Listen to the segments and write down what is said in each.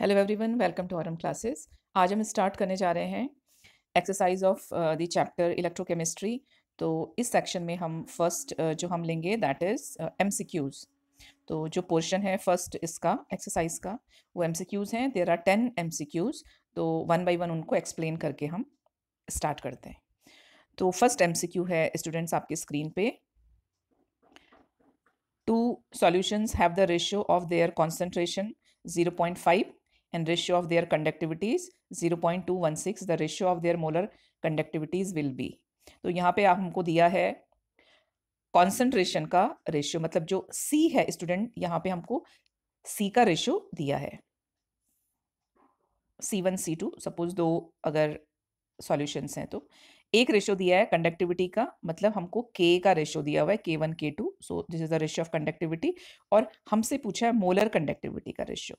Hello everyone welcome to आरम classes आज हम स्टार्ट करने जा रहे हैं exercise of the chapter electrochemistry तो इस सेक्शन में हम फ़र्स्ट uh, जो हम लेंगे दैट इज़ एमसीक्यूज़ तो जो पोर्शन है फ़र्स्ट इसका एक्सरसाइज का वो एमसीक्यूज़ हैं. देर आर टेन एमसीक्यूज़ तो वन बाई वन उनको एक्सप्लेन करके हम स्टार्ट करते हैं. तो फ़र्स्ट एमसीक्यू है स्टूडेंट्स आपके स्क्रीन पे. Two solutions have the ratio of their concentration 0.5 and ratio of their conductivities 0.216 the ratio of their molar conductivities will be. तो यहाँ पे आप हमको दिया है कॉन्सेंट्रेशन का रेशियो मतलब जो C है स्टूडेंट यहाँ पे हमको C का रेशियो दिया है। C one C two suppose दो अगर सॉल्यूशंस हैं तो। एक रेशियो दिया है कंडक्टिविटी का मतलब हमको के का रेशियो दिया हुआ है K one K two so this is the ratio of conductivity और हमसे पूछा है मोलर कंडक्टिविटी का रेशियो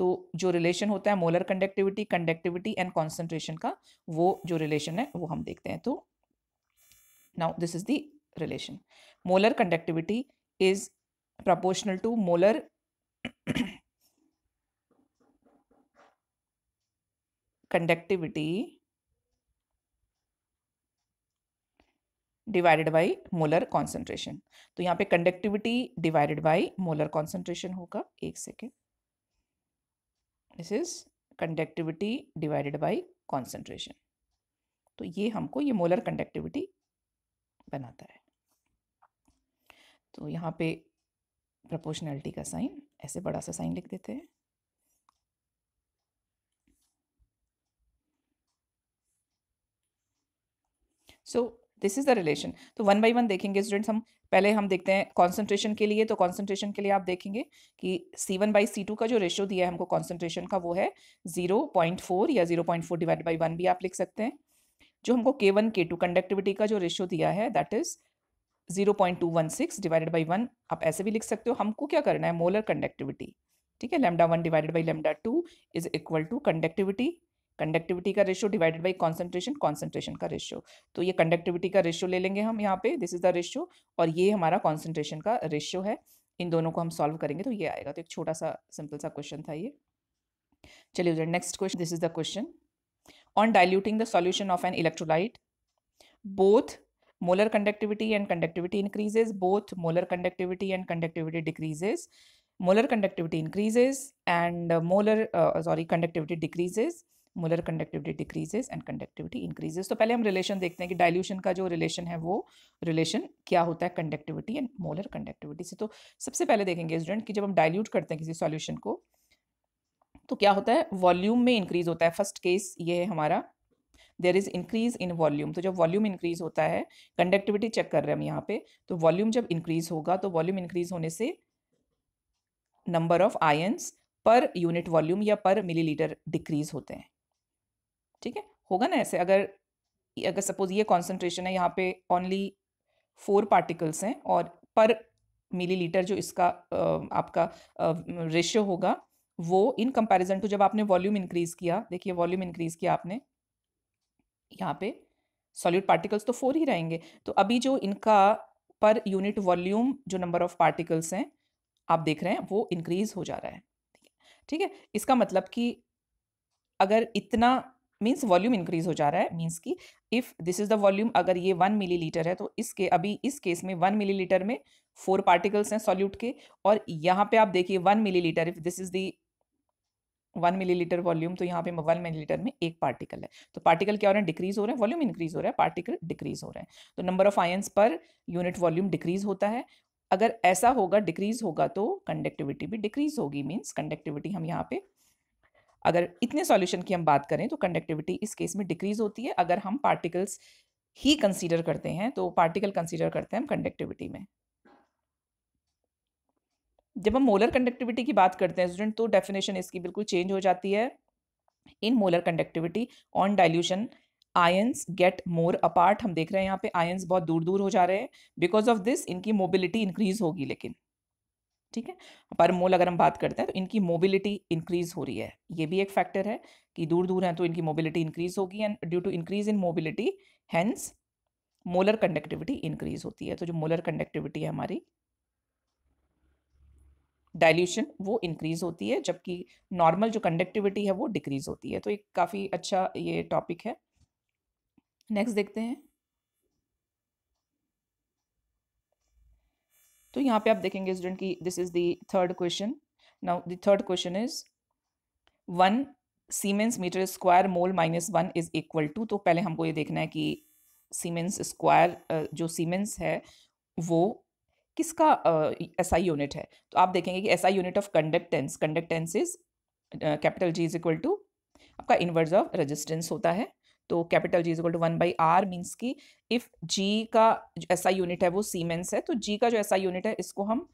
तो जो रिलेशन होता है molar conductivity conductivity and concentration का, वो जो रिलेशन है, वो हम देखते हैं। तो now this is the relation molar conductivity is proportional to molar conductivity divided by molar concentration तो यहाँ पे conductivity divided by molar concentration होगा। एक second this is conductivity divided by concentration तो ये हमको ये मोलर कंडक्टिविटी बनाता है। तो यहाँ पे प्रोपोर्शनैलिटी का साइन ऐसे बड़ा सा साइन लिख देते हैं। So this is the relation तो वन बाई वन देखेंगे स्टूडेंट्स हम। पहले हम देखते हैं कॉन्सेंट्रेशन के लिए तो कॉन्सेंट्रेशन के लिए आप देखेंगे कि C one by C two का जो रेशियो दिया है हमको कॉन्सेंट्रेशन का, वो है ज़ीरो पॉइंट फोर या zero point four divide by one भी आप लिख सकते हैं। जो हमको के वन के टू कंडक्टिविटी का जो रेशियो दिया है that is zero point two one six divided by one आप ऐसे भी लिख सकते हो। हमको क्या करना है? मोलर कंडक्टिविटी ठीक है? Lambda one divided by lambda two is equal to conductivity conductivity का ratio divided by concentration concentration का रेशियो तो ये कंडक्टिविटी का रेशियो ले लेंगे हम यहाँ पे दिस इज़ द रेशियो और ये हमारा कॉन्सेंट्रेशन का रेशियो है। इन दोनों को हम सॉल्व करेंगे तो ये आएगा। तो एक छोटा सा सिंपल सा क्वेश्चन था ये। चलिए उधर next question this is the question on diluting the solution of an electrolyte both and conductivity increases both molar conductivity and conductivity decreases molar conductivity increases and uh, molar uh, sorry conductivity decreases. Molar conductivity decreases and conductivity increases तो पहले हम relation देखते हैं कि dilution का जो relation है, वो रिलेशन क्या होता है? कंडक्टिविटी एंड मोलर कंडक्टिविटी से। तो सबसे पहले देखेंगे स्टूडेंट कि जब हम डाइल्यूट करते हैं किसी सॉल्यूशन को तो क्या होता है? वॉल्यूम में इंक्रीज होता है। फ़र्स्ट केस ये है हमारा। There is increase in volume तो जब वॉल्यूम इंक्रीज होता है कंडक्टिविटी चेक कर रहे हैं हम यहाँ पे तो वॉल्यूम जब इंक्रीज होगा तो वॉल्यूम इंक्रीज होने से number of ions per unit volume या पर मिलीलीटर डिक्रीज होते हैं। ठीक है? होगा ना ऐसे? अगर अगर सपोज़ ये कॉन्सेंट्रेशन है, यहाँ पे ओनली फोर पार्टिकल्स हैं और पर मिलीलीटर जो इसका आपका रेशियो होगा, वो इन कंपैरिजन टू जब आपने वॉल्यूम इंक्रीज किया, देखिए वॉल्यूम इंक्रीज किया आपने, यहाँ पे सॉलिड पार्टिकल्स तो फोर ही रहेंगे। तो अभी जो इनका पर यूनिट वॉल्यूम जो नंबर ऑफ़ पार्टिकल्स हैं, आप देख रहे हैं, वो इंक्रीज हो जा रहा है? ठीक है? इसका मतलब कि अगर इतना मीन्स वॉल्यूम इंक्रीज हो जा रहा है मीन्स कि if this is the volume अगर ये वन मिलीलीटर है तो इसके, अभी इस केस में वन मिलीलीटर में फोर पार्टिकल्स हैं सॉल्यूट के, और यहाँ पे आप देखिए one millilitre if this is the one millilitre volume तो यहाँ पे वन मिलीलीटर में एक पार्टिकल है। तो पार्टिकल क्या हो रहे हैं? डिक्रीज हो रहे हैं वॉल्यूम इंक्रीज हो रहा है पार्टिकल डिक्रीज हो रहे हैं। तो number of ions per unit volume decrease होता है। अगर ऐसा होगा डिक्रीज होगा तो कंडक्टिविटी भी डिक्रीज होगी मीन्स कंडक्टिविटी हम यहाँ पे अगर इतने सॉल्यूशन की हम बात करें तो कंडक्टिविटी इस केस में डिक्रीज होती है। अगर हम पार्टिकल्स ही कंसीडर करते हैं तो पार्टिकल कंसीडर करते हैं हम कंडक्टिविटी में। जब हम मोलर कंडक्टिविटी की बात करते हैं स्टूडेंट तो डेफिनेशन इसकी बिल्कुल चेंज हो जाती है। In molar conductivity on dilution ions get more apart हम देख रहे हैं यहाँ पे आयंस बहुत दूर दूर हो जा रहे हैं। बिकॉज़ ऑफ़ दिस इनकी मोबिलिटी इंक्रीज होगी लेकिन। ठीक है? पर मोल अगर हम बात करते हैं तो इनकी मोबिलिटी इंक्रीज हो रही है। ये भी एक फैक्टर है कि दूर दूर हैं तो इनकी मोबिलिटी इंक्रीज होगी and due to increase in mobility hence molar conductivity increase होती है। तो जो मोलर कंडक्टिविटी है हमारी डाइल्यूशन वो इंक्रीज होती है, जबकि नॉर्मल जो कंडक्टिविटी है वो डिक्रीज होती है। तो एक काफ़ी अच्छा ये टॉपिक है। नेक्स्ट देखते हैं। तो यहाँ पे आप देखेंगे स्टूडेंट की this is the third question now the third question is one siemens metre square mole minus one is equal to तो पहले हमको ये देखना है कि सीमेंस स्क्वायर जो सीमेंस है, वो किसका एस आई यूनिट है? तो आप देखेंगे कि S I unit of conductance conductance is capital G is equal to आपका इनवर्स ऑफ़ रेजिस्टेंस होता है। तो capital G is equal to one by R means की इफ़ जी का ऐसा यूनिट है वो सीमेंस है तो जी का जो ऐसा यूनिट है, इसको हम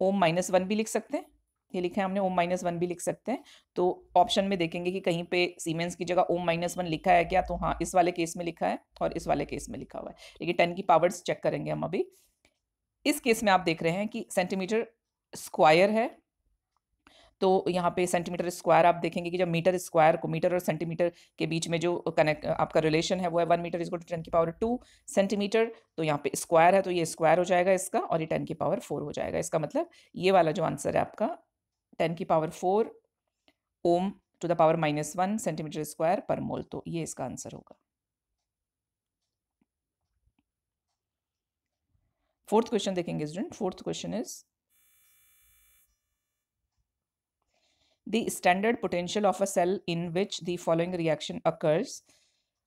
ओम माइनस वन भी लिख सकते हैं। ये लिखा हमने, ओम माइनस वन भी लिख सकते हैं। तो ऑप्शन में देखेंगे कि कहीं पे सीमेंस की जगह ओम माइनस वन लिखा है क्या? तो हाँ इस वाले केस में लिखा है और इस वाले केस में लिखा हुआ है। लेकिन टेन की पावर्स चेक करेंगे हम अभी। इस केस में आप देख रहे हैं कि सेंटीमीटर स्क्वायर है। तो यहाँ पे सेंटीमीटर स्क्वायर आप देखेंगे कि जब मीटर स्क्वायर को मीटर और सेंटीमीटर के बीच में जो कनेक्ट आपका रिलेशन है वो है one metre is to ten की पावर टू सेंटीमीटर तो यहाँ पे स्क्वायर है तो ये स्क्वायर हो जाएगा इसका और ये टेन की पावर फोर हो जाएगा। इसका मतलब ये वाला जो आंसर है आपका टेन की power four ohm to the power minus one centimetre square per mole तो ये इसका आंसर होगा। फोर्थ क्वेश्चन देखेंगे student fourth question is the standard potential of a cell in which the following reaction occurs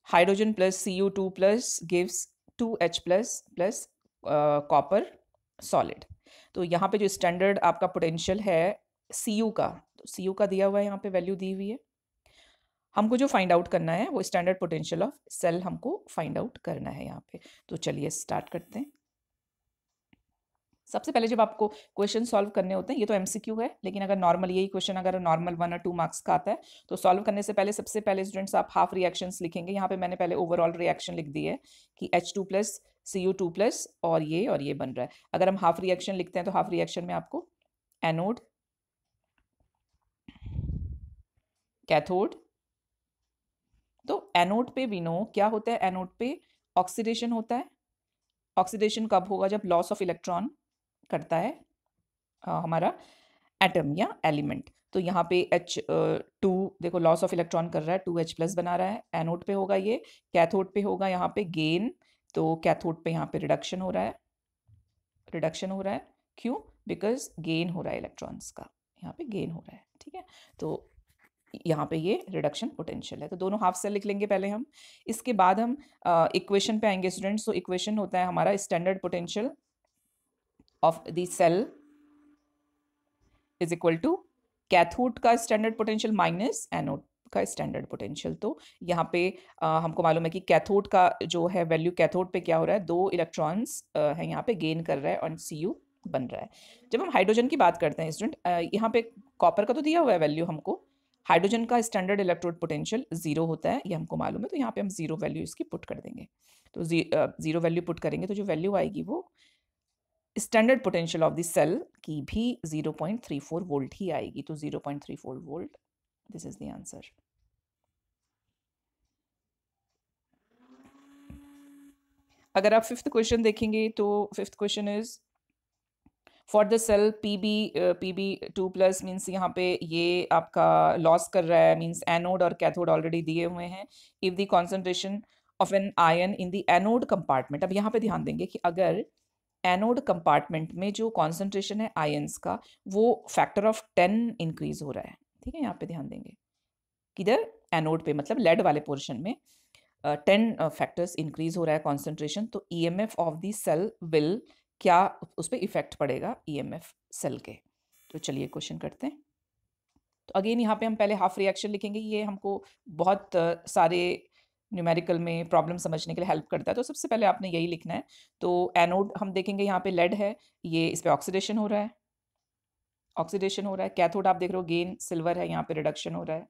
hydrogen plus cu2 plus gives 2h plus plus uh, copper solid तो यहाँ पे जो standard आपका potential है सी का तो सी का दिया हुआ है यहाँ पे वैल्यू दी हुई है हमको जो फाइंड आउट करना है वो स्टैंडर्ड पोटेंशियल ऑफ़ सेल हमको फाइंड आउट करना है यहाँ पे तो चलिए स्टार्ट करते हैं सबसे पहले जब आपको क्वेश्चन सॉल्व करने होते हैं, ये तो एमसीक्यू है, लेकिन अगर नॉर्मल यही क्वेश्चन अगर नॉर्मल वन और टू मार्क्स का आता है तो सॉल्व करने से पहले सबसे पहले स्टूडेंट्स आप हाफ़ रिएक्शंस लिखेंगे। यहाँ पे मैंने पहले ओवरऑल रिएक्शन लिख दी है कि H two plus C U two plus और ये और ये बन रहा है। अगर हम हाफ़ रिएक्शन लिखते हैं तो हाफ़ रिएक्शन में आपको एनोड कैथोड तो एनोड पे वी नो क्या होता है? एनोड पे ऑक्सीडेशन होता है। ऑक्सीडेशन कब होगा? जब लॉस ऑफ़ इलेक्ट्रॉन करता है आ, हमारा एटम या एलिमेंट तो यहाँ पे एच टू देखो लॉस ऑफ़ इलेक्ट्रॉन कर रहा है टू एच प्लस बना रहा है एनोड पे होगा ये कैथोड पे होगा यहाँ पे गेन तो कैथोड पे यहाँ पे रिडक्शन हो रहा है। रिडक्शन हो रहा है क्यों? बिकॉज़ गेन हो रहा है इलेक्ट्रॉन्स का यहाँ पे गेन हो रहा है ठीक है? तो यहाँ पे ये रिडक्शन पोटेंशियल है तो दोनों हाफ़ सेल लिख लेंगे पहले हम। इसके बाद हम इक्वेशन पे आएँगे स्टूडेंट्स तो इक्वेशन होता है हमारा standard potential of the cell is equal to cathode का स्टैंडर्ड पोटेंशियल माइनस एनोड का स्टैंडर्ड पोटेंशियल तो यहाँ पे आ, हमको मालूम है कि कैथोड का जो है वैल्यू कैथोड पे क्या हो रहा है? दो इलेक्ट्रॉन्स है यहाँ पे गेन कर रहा है और सी यू बन रहा है। जब हम हाइड्रोजन की बात करते हैं स्टूडेंट यहाँ पे कॉपर का तो दिया हुआ है वैल्यू हमको। हाइड्रोजन का स्टैंडर्ड इलेक्ट्रोड पोटेंशियल ज़ीरो होता है ये हमको मालूम है तो यहाँ पे हम ज़ीरो वैल्यू इसकी पुट कर देंगे। तो ज़ीरो वैल्यू पुट करेंगे तो जो वैल्यू आएगी वो standard potential of the cell की भी 0.34 वोल्ट ही आएगी तो 0.34 volt this is the answer अगर आप फिफ्थ क्वेश्चन देखेंगे तो fifth question is for the cell P B P B two plus means यहाँ पे ये आपका लॉस कर रहा है मीन्स एनोड और कैथोड ऑलरेडी दिए हुए हैं। If the concentration of an ion in the anode compartment अब यहाँ पे ध्यान देंगे कि अगर एनोड कंपार्टमेंट में जो कॉन्सेंट्रेशन है आयंस का, वो फैक्टर ऑफ़ टेन इंक्रीज हो रहा है। ठीक है, यहाँ पे ध्यान देंगे। किधर? एनोड पे मतलब लेड वाले पोर्शन में टेन फैक्टर्स इंक्रीज हो रहा है कॉन्सेंट्रेशन तो E M F of the cell will क्या उस पर इफ़ेक्ट पड़ेगा ई एम एफ़ सेल के? तो चलिए क्वेश्चन करते हैं। तो अगेन यहाँ पे हम पहले हाफ़ रिएक्शन लिखेंगे। ये हमको बहुत सारे न्यूमेरिकल में प्रॉब्लम समझने के लिए हेल्प करता है तो सबसे पहले आपने यही लिखना है। तो एनोड हम देखेंगे यहाँ पे लेड है, ये इस पर ऑक्सीडेशन हो रहा है। ऑक्सीडेशन हो रहा है कैथोड आप देख रहे हो गेन सिल्वर है, यहाँ पे रिडक्शन हो रहा है।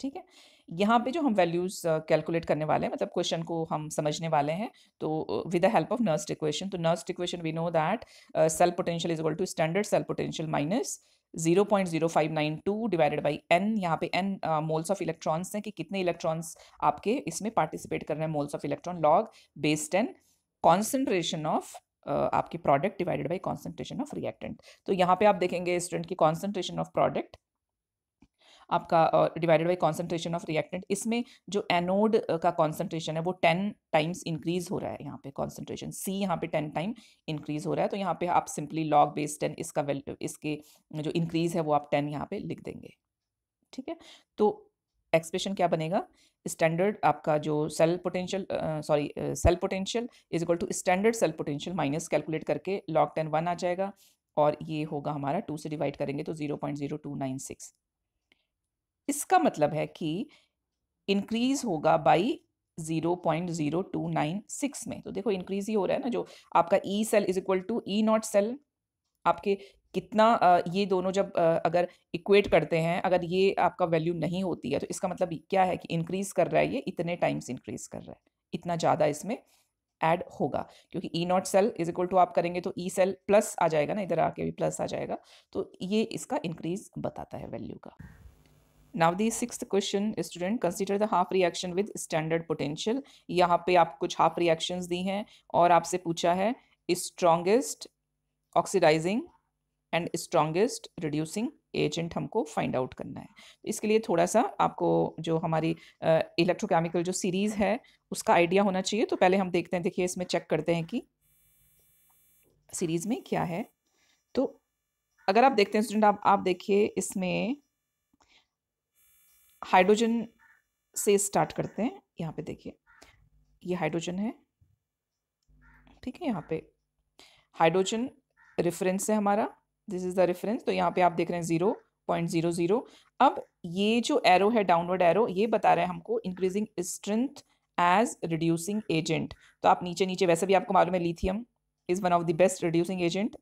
ठीक है? यहाँ पे जो हम वैल्यूज़ कैलकुलेट करने वाले हैं मतलब क्वेश्चन को हम समझने वाले हैं तो with the help of Nernst equation तो Nernst equation we know that cell potential is equal to standard cell potential minus zero point zero five nine two divided by N यहाँ पे एन मोल्स ऑफ़ इलेक्ट्रॉन्स हैं कि कितने electrons आपके इसमें participate कर रहे हैं moles of electron log based N concentration of आपके product divided by concentration of reactant तो यहाँ पे आप देखेंगे स्टूडेंट की कॉन्सेंट्रेशन ऑफ़ प्रोडक्ट आपका divided by concentration of reactant इसमें जो एनोड का कॉन्सेंट्रेशन है, वो टेन टाइम्स इंक्रीज हो रहा है यहाँ पे कॉन्सेंट्रेशन सी यहाँ पे टेन टाइम इंक्रीज हो रहा है तो यहाँ पे आप सिंपली लॉग बेस टेन इसका वैल्यू इसके, जो इंक्रीज है वो आप टेन यहाँ पे लिख देंगे। ठीक है? तो एक्सप्रेशन क्या बनेगा? स्टैंडर्ड आपका जो cell potential sorry cell potential is equal to standard cell potential minus calculate करके लॉग टेन वन आ जाएगा, और ये होगा हमारा टू से डिवाइड करेंगे तो zero point zero two nine six इसका मतलब है कि इंक्रीज होगा by zero point zero two nine six में। तो देखो इंक्रीज ही हो रहा है ना, जो आपका E cell is equal to E naught cell आपके कितना ये दोनों जब अगर इक्वेट करते हैं, अगर ये आपका वैल्यू नहीं होती है तो इसका मतलब क्या है कि इंक्रीज कर रहा है, ये इतने टाइम्स इंक्रीज कर रहा है। इतना ज़्यादा इसमें ऐड होगा, क्योंकि E naught cell is equal to आप करेंगे तो ई सेल प्लस आ जाएगा ना, इधर आके भी प्लस आ जाएगा। तो ये इसका इंक्रीज बताता है वैल्यू का। Now the six question student consider the half reaction with standard potential यहाँ पे आप कुछ हाफ़ रिएक्शंस दी हैं और आपसे पूछा है strongest oxidising and strongest reducing agent हमको फाइंड आउट करना है। इसके लिए थोड़ा सा आपको जो हमारी इलेक्ट्रोकेमिकल जो सीरीज़ है, उसका आइडिया होना चाहिए। तो पहले हम देखते हैं, देखिए इसमें चेक करते हैं कि सीरीज़ में क्या है। तो अगर आप देखते हैं स्टूडेंट आप आप देखिए इसमें हाइड्रोजन से स्टार्ट करते हैं। यहाँ पे देखिए, ये हाइड्रोजन है। ठीक है, यहाँ पे हाइड्रोजन रेफरेंस है हमारा। दिस इज़ द रेफरेंस तो यहाँ पे आप देख रहे हैं ज़ीरो पॉइंट ज़ीरो ज़ीरो अब ये जो एरो है डाउनवर्ड एरो ये बता रहे हैं हमको increasing strength as reducing agent तो आप नीचे नीचे वैसे भी आपको मालूम है lithium is one of the best reducing agent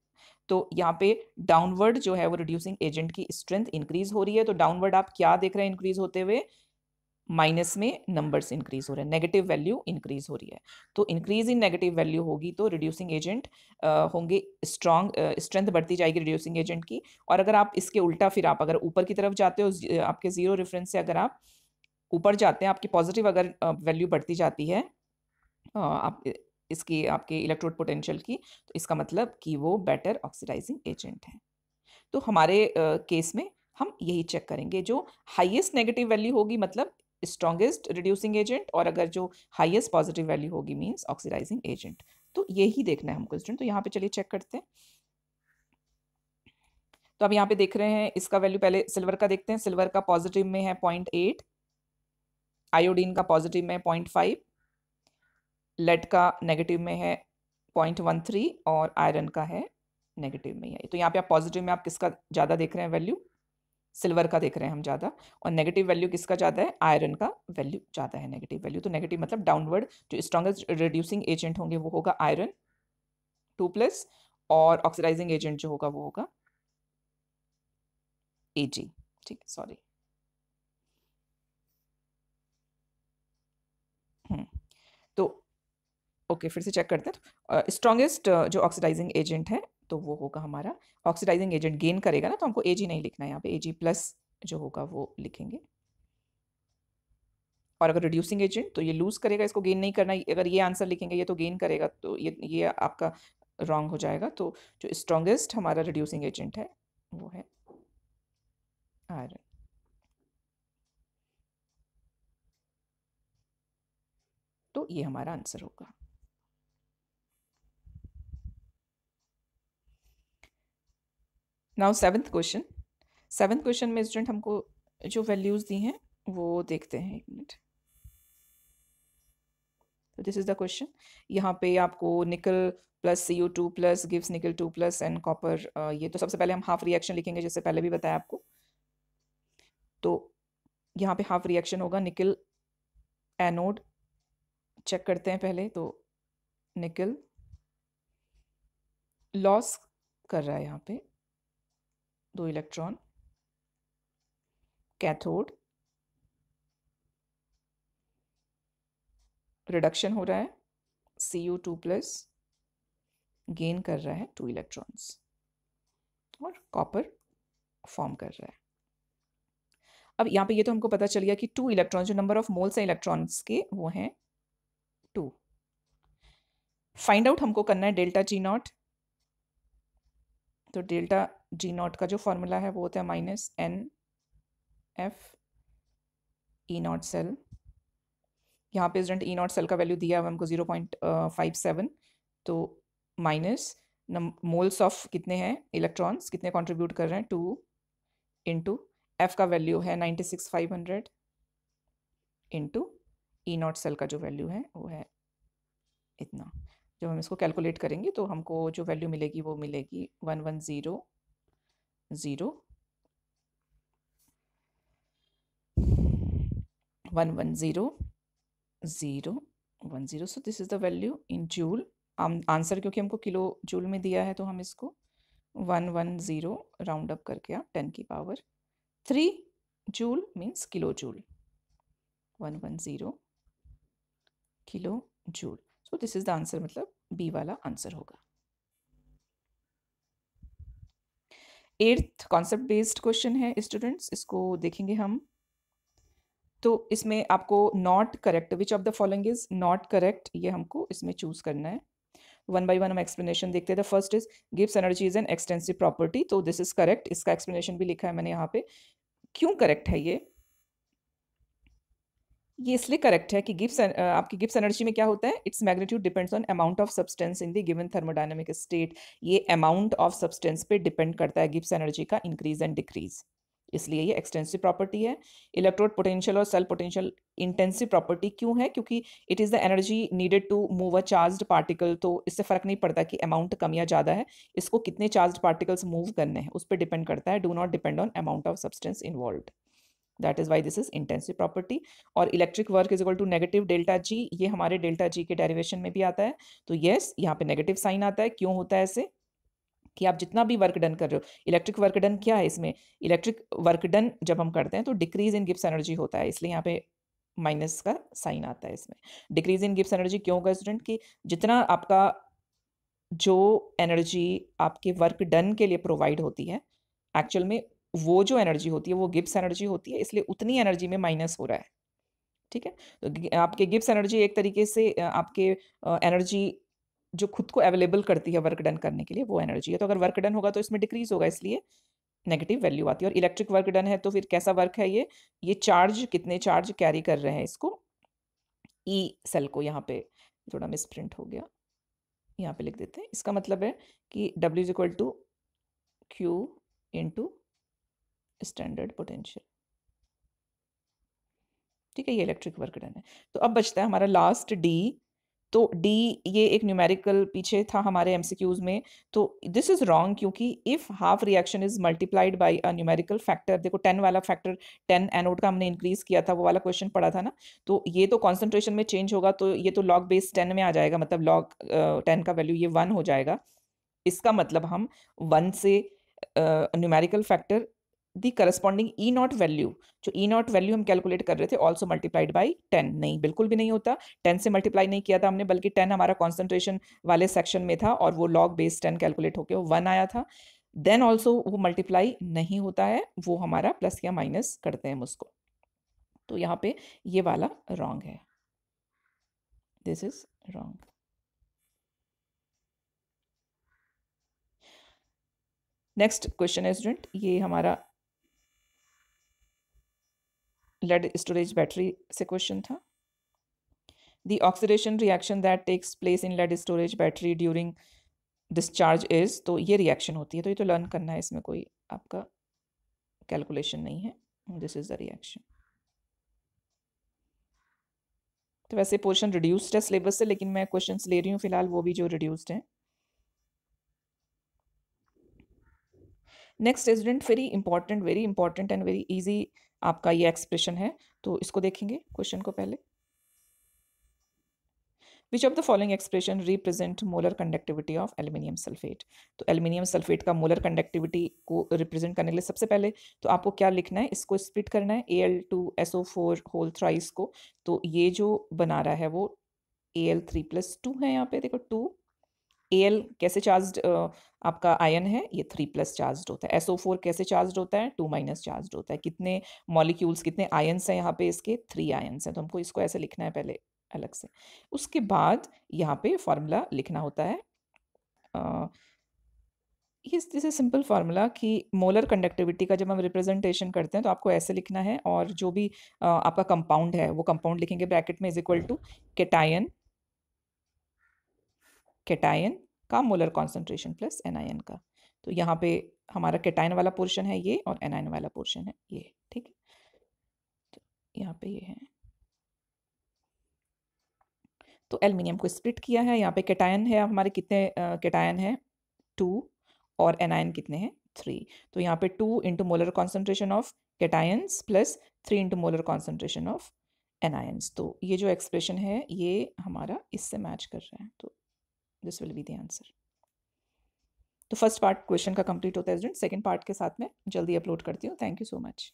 तो यहाँ पे डाउनवर्ड जो है वो रिड्यूसिंग एजेंट की स्ट्रेंथ इंक्रीज हो रही है। तो डाउनवर्ड आप क्या देख रहे हैं इंक्रीज होते हुए? माइनस में नंबर्स इंक्रीज हो रहे हैं। नेगेटिव वैल्यू इंक्रीज हो रही है। तो इंक्रीज इन नेगेटिव वैल्यू होगी तो रिड्यूसिंग एजेंट होंगे स्ट्रॉन्ग स्ट्रेंथ बढ़ती जाएगी रिड्यूसिंग एजेंट की। और अगर आप इसके उल्टा फिर आप अगर ऊपर की तरफ़ जाते हो आपके ज़ीरो रेफरेंस से अगर आप ऊपर जाते हैं, आपकी पॉजिटिव अगर वैल्यू बढ़ती जाती है आप इसकी आपके इलेक्ट्रोड पोटेंशियल की तो इसका मतलब कि वो बेटर ऑक्सीडाइजिंग एजेंट है। तो हमारे केस में हम यही चेक करेंगे, जो हाईएस्ट नेगेटिव वैल्यू होगी मतलब स्ट्रॉन्गेस्ट रिड्यूसिंग एजेंट और अगर जो हाईएस्ट पॉजिटिव वैल्यू होगी मीन्स ऑक्सीडाइजिंग एजेंट तो यही देखना है हमको स्टूडेंट तो यहाँ पे चलिए चेक करते हैं। तो अब यहाँ पे देख रहे हैं, इसका वैल्यू पहले सिल्वर का देखते हैं सिल्वर का पॉजिटिव में है पॉइंट एट आयोडीन का पॉजिटिव में पॉइंट फाइव लेड का नेगेटिव में है पॉइंट वन थ्री और आयरन का है नेगेटिव में है तो यहाँ पे आप पॉजिटिव में आप किसका ज़्यादा देख रहे हैं? वैल्यू? सिल्वर का देख रहे हैं हम ज़्यादा। और नेगेटिव वैल्यू किसका ज़्यादा है? आयरन का वैल्यू ज़्यादा है नेगेटिव वैल्यू। तो नेगेटिव मतलब डाउनवर्ड जो स्ट्रॉन्गेस्ट रिड्यूसिंग एजेंट होंगे वो होगा आयरन, टू प्लस, और ऑक्सीडाइजिंग एजेंट जो होगा वो होगा ए जी ठीक है सॉरी हम्म। ओके, फिर से चेक करते हैं। तो स्ट्रॉन्गेस्ट जो ऑक्सीडाइजिंग एजेंट है तो वो होगा हमारा। ऑक्सीडाइजिंग एजेंट गेन करेगा ना तो हमको एजी नहीं लिखना है यहाँ पे। एजी प्लस जो होगा वो लिखेंगे। और अगर रिड्यूसिंग एजेंट तो ये लूज़ करेगा, इसको गेन नहीं करना। अगर ये आंसर लिखेंगे, ये तो गेन करेगा तो ये ये आपका रॉन्ग हो जाएगा। तो जो स्ट्रॉन्गेस्ट हमारा रिड्यूसिंग एजेंट है, वो है आयरन तो ये हमारा आंसर होगा। Now seventh question. Seventh question में स्टूडेंट हमको जो वैल्यूज़ दी हैं, वो देखते हैं एक मिनट। तो दिस इज़ द क्वेश्चन यहाँ पे आपको nickel plus C U two plus gives nickel two plus and copper ये तो सबसे पहले हम हाफ़ रिएक्शन लिखेंगे जैसे पहले भी बताया आपको। तो यहाँ पे हाफ़ रिएक्शन होगा निकल एनोड चेक करते हैं पहले तो निकल लॉस कर रहा है यहाँ पे। दो इलेक्ट्रॉन, कैथोड, रिडक्शन हो रहा है C U two plus gain कर रहा है टू इलेक्ट्रॉन्स और कॉपर फॉर्म कर रहा है। अब यहाँ पे ये तो हमको पता चल गया कि टू इलेक्ट्रॉन जो नंबर ऑफ़ मोल्स हैं इलेक्ट्रॉन्स के, वो हैं टू फाइंड आउट हमको करना है डेल्टा जी नॉट तो डेल्टा जी नॉट का जो फॉर्मूला है, वो होता है minus n F E naught cell यहाँ पे स्टूडेंट ई नॉट सेल का वैल्यू दिया हुआ हमको ज़ीरो पॉइंट फाइव सेवन तो माइनस मोल्स ऑफ़ कितने हैं? इलेक्ट्रॉन्स कितने कंट्रीब्यूट कर रहे हैं? टू इंटू एफ़ का वैल्यू है ninety six five hundred into E naught cell का जो वैल्यू है, वो है इतना। जब हम इसको कैलकुलेट करेंगे तो हमको जो वैल्यू मिलेगी, वो मिलेगी one one zero zero. One one zero zero, one zero. So this is the value in joule answer क्योंकि हमको किलो जूल में दिया है तो हम इसको one one zero round up करके आप टेन की power three joule means kilo joule one one zero, kilo joule so this is the answer मतलब बी वाला आंसर होगा। एट्थ कॉन्सेप्ट बेस्ड क्वेश्चन है स्टूडेंट्स इसको देखेंगे हम। तो इसमें आपको not correct which of the following is not correct ये हमको इसमें चूज़ करना है। वन बाई वन हम एक्सप्लेनेशन देखते हैं। The first is gives energy is an extensive property तो दिस इज़ करेक्ट इसका एक्सप्लेनेशन भी लिखा है मैंने यहाँ पे। क्यों करेक्ट है ये? ये इसलिए करेक्ट है कि गिप्स आपकी गिप्स एनर्जी में क्या होता है? It's magnitude depends on amount of substance in the given thermodynamic state ये अमाउंट ऑफ़ सब्सटेंस पे डिपेंड करता है गिप्स एनर्जी का इंक्रीज एंड डिक्रीज इसलिए ये एक्सटेंसिव प्रॉपर्टी है। इलेक्ट्रोड पोटेंशियल और सेल पोटेंशियल इंटेंसिव प्रॉपर्टी क्यों है? क्योंकि it is the energy needed to move a charge particle तो इससे फ़र्क नहीं पड़ता कि अमाउंट कम या ज़्यादा है। इसको कितने चार्ज पार्टिकल्स मूव करने हैं, उस पर डिपेंड करता है। Do not depend on amount of substance involve that is why this is intensive property और electric work is equal to negative delta G ये हमारे डेल्टा जी के डेरिवेशन में भी आता है। तो येस यहाँ पे नेगेटिव साइन आता है। क्यों होता है ऐसे? कि आप जितना भी वर्क डन कर रहे हो इलेक्ट्रिक वर्क डन क्या है इसमें? इलेक्ट्रिक वर्क डन जब हम करते हैं तो डिक्रीज इन गिप्स एनर्जी होता है। इसलिए यहाँ पे माइनस का साइन आता है इसमें। डिक्रीज इन गिप्स एनर्जी क्यों होगा स्टूडेंट कि जितना आपका जो एनर्जी आपके वर्क डन के लिए प्रोवाइड होती है एक्चुअल में वो जो एनर्जी होती है, वो गिप्स एनर्जी होती है, इसलिए उतनी एनर्जी में माइनस हो रहा है। ठीक है? तो आपके गिप्स एनर्जी एक तरीके से आपके एनर्जी जो खुद को अवेलेबल करती है वर्क डन करने के लिए, वो एनर्जी है। तो अगर वर्क डन होगा तो इसमें डिक्रीज होगा, इसलिए नेगेटिव वैल्यू आती है। और इलेक्ट्रिक वर्क डन है तो फिर कैसा वर्क है ये? ये चार्ज, कितने चार्ज कैरी कर रहे हैं इसको? ई सेल को, यहाँ पे थोड़ा मिस प्रिंट हो गया। यहाँ पे लिख देते हैं। इसका मतलब है कि W is equal to Q into standard potential ठीक है, ये इलेक्ट्रिक वर्क डन है। तो अब बचता है हमारा लास्ट डी तो डी ये एक न्यूमेरिकल पीछे था हमारे एमसीक्यूज में। तो दिस इज़ रॉन्ग क्योंकि if half reaction is multiplied by a numerical factor देखो टेन वाला फैक्टर टेन एनोड का हमने इंक्रीज किया था, वो वाला क्वेश्चन पढ़ा था ना। तो ये तो कॉन्सेंट्रेशन में चेंज होगा तो ये तो लॉग बेस टेन में आ जाएगा मतलब लॉग टेन का वैल्यू ये वन हो जाएगा। इसका मतलब हम वन से numerical factor the corresponding E naught value जो ई नॉट वैल्यू हम कैलकुलेट कर रहे थे ऑल्सो मल्टीप्लाइड बाई टेन नहीं, बिल्कुल भी नहीं होता। टेन से मल्टीप्लाई नहीं किया था हमने, बल्कि टेन हमारा कॉन्सेंट्रेशन वाले सेक्शन में था और वो लॉग बेस टेन कैलकुलेट होकर वन आया था। देन ऑल्सो वो मल्टीप्लाई नहीं होता है, वो हमारा प्लस या माइनस करते हैं हम उसको। तो यहाँ पे ये वाला रॉन्ग है। This is wrong next question है स्टूडेंट ये हमारा लेड स्टोरेज बैटरी से क्वेश्चन था। The oxidation reaction that takes place in lead storage battery during discharge is तो ये रिएक्शन होती है तो ये तो लर्न करना है, इसमें कोई आपका कैलकुलेशन नहीं है। दिस इज़ द रिएक्शन तो वैसे पोर्शन रिड्यूस्ड है सिलेबस से, लेकिन मैं क्वेश्चंस ले रही हूँ, फ़िलहाल वो भी जो रिड्यूस्ड हैं। Next student very important very important and very easy आपका ये एक्सप्रेशन है तो इसको देखेंगे क्वेश्चन को पहले। Which of the following expression represent molar conductivity of aluminium sulphate तो एल्यूमिनियम सल्फेट का मोलर कंडक्टिविटी को रिप्रेजेंट करने के लिए सबसे पहले तो आपको क्या लिखना है? इसको स्प्लिट करना है A L two S O four whole thrice को। तो ये जो बना रहा है वो A L three plus two है यहाँ पे, देखो टू एल कैसे चार्ज आपका आयन है, ये थ्री प्लस चार्ज होता है। एसओ फोर कैसे चार्ज होता है? टू माइनस चार्ज होता है। कितने मॉलिक्यूल्स, कितने आयन्स हैं यहाँ पे इसके? थ्री आयन्स हैं। तो हमको इसको ऐसे लिखना है पहले अलग से। उसके बाद यहाँ पे फॉर्मूला लिखना होता है। दिस सिंपल फार्मूला कि मोलर कंडक्टिविटी का जब हम रिप्रेजेंटेशन करते हैं तो आपको ऐसे लिखना है और जो भी आपका कंपाउंड है, वो कंपाउंड लिखेंगे ब्रैकेट में is equal to cation cation का मोलर कॉन्सेंट्रेशन प्लस एनायन का। तो यहाँ पे हमारा केटायन वाला पोर्शन है ये और एनायन वाला पोर्शन है ये, ठीक है? तो यहाँ पे ये है। तो एल्यूमिनियम को स्प्लिट किया है। यहाँ पे केटायन है हमारे कितने केटायन है? टू और एनायन कितने हैं? थ्री। तो यहाँ पे two into molar concentration of cations plus three into molar concentration of anions तो ये जो एक्सप्रेशन है, ये हमारा इससे मैच कर रहा है। तो this will be the answer तो फ़र्स्ट पार्ट क्वेश्चन का कंप्लीट होता है स्टूडेंट सेकंड पार्ट के साथ में जल्दी अपलोड करती हूँ. Thank you so much